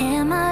Am I?